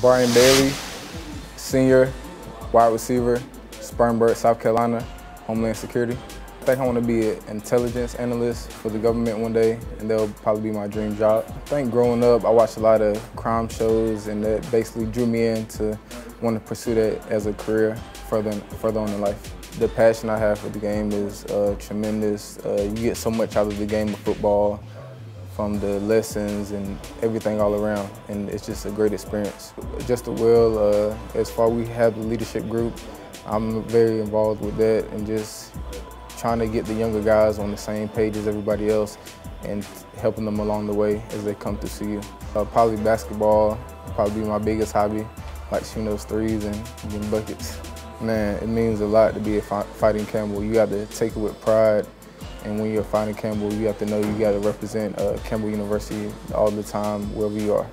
Bryan Bailey, senior, wide receiver, Spartanburg, South Carolina, Homeland Security. I think I want to be an intelligence analyst for the government one day, and that'll probably be my dream job. I think growing up, I watched a lot of crime shows, and that basically drew me in to want to pursue that as a career further, further on in life. The passion I have for the game is uh, tremendous. Uh, you get so much out of the game of football from the lessons and everything all around, and it's just a great experience. Just the will, uh, as far we have the leadership group, I'm very involved with that and just trying to get the younger guys on the same page as everybody else and helping them along the way as they come to see you. Uh, probably basketball, probably my biggest hobby, like shooting those threes and getting buckets. Man, it means a lot to be a fighting Camel. You got to take it with pride and when you're fighting Camel, you have to know you got to represent uh, Campbell University all the time, wherever you are.